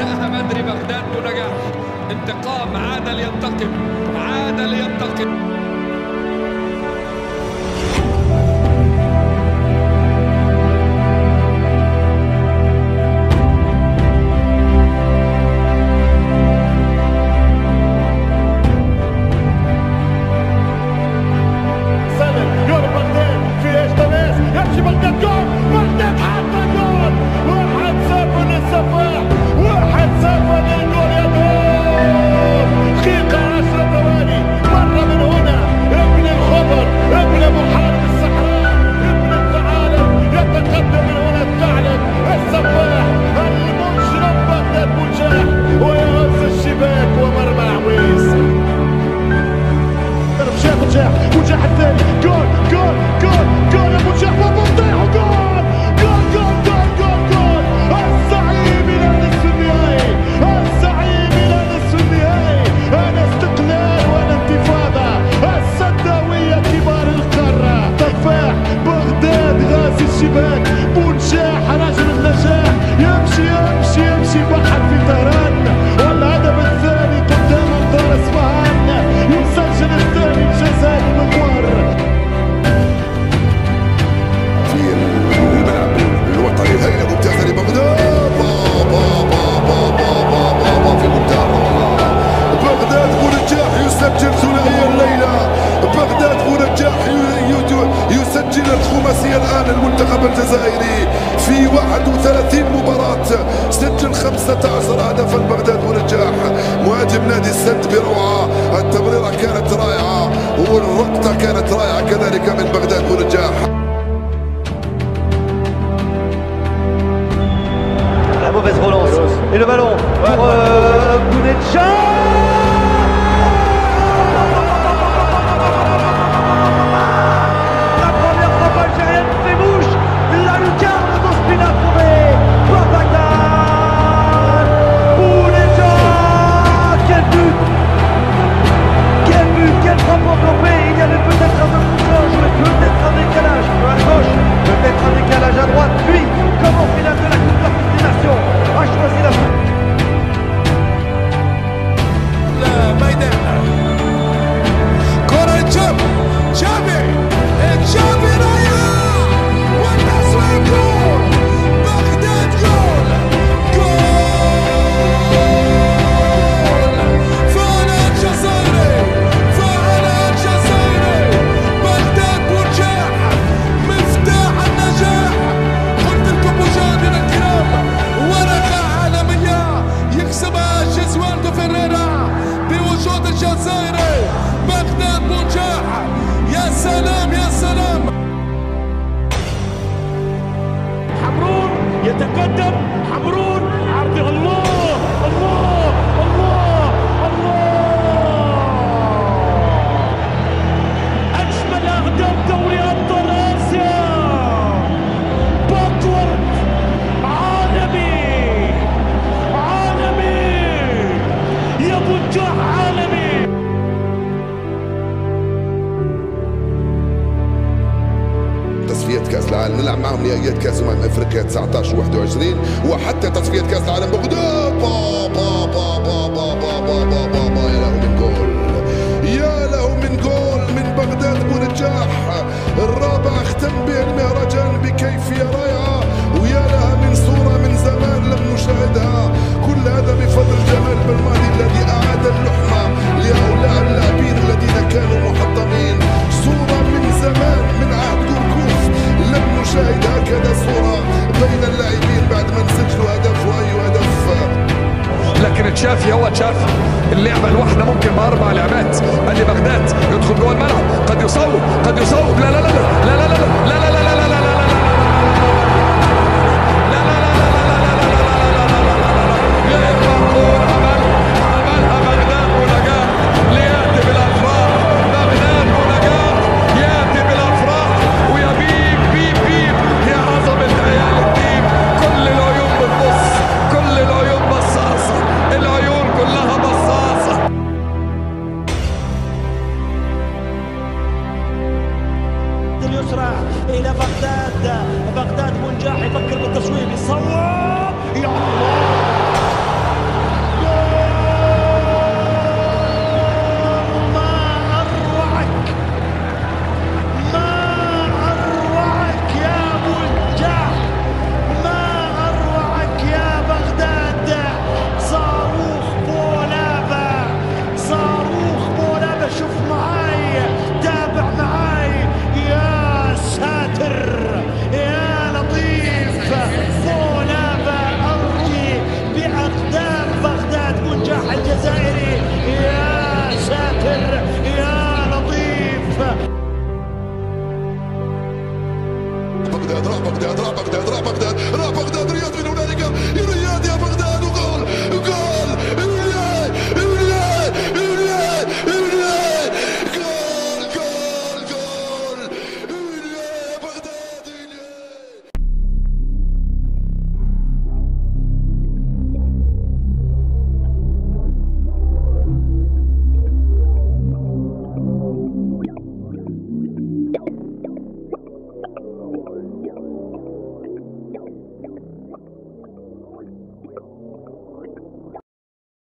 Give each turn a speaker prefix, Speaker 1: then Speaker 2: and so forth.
Speaker 1: بدأها بدري بغداد تنجح انتقام عاد لينتقم عاد لينتقم.
Speaker 2: 16 هدفا بغداد ونجاح. مهاجم نادي السد بروعه التمريرة كانت رائعة والرقطه كانت رائعة كذلك من بغداد ونجاح.
Speaker 3: La mauvaise relance. Et le ballon pour euh,
Speaker 2: العالم نلعب معهم نهائيات كأس امم أفريقيا 19 و21 وحتى تصفيات كأس العالم بغداد
Speaker 3: تشافي هو تشافي اللعبة الواحدة ممكن بأربع لعبات أدي بغداد يدخل جوه الملعب قد يصوب قد يصوب لا لا لا لا لا لا لا لا لا لا لا لا لا لا كلها بساطة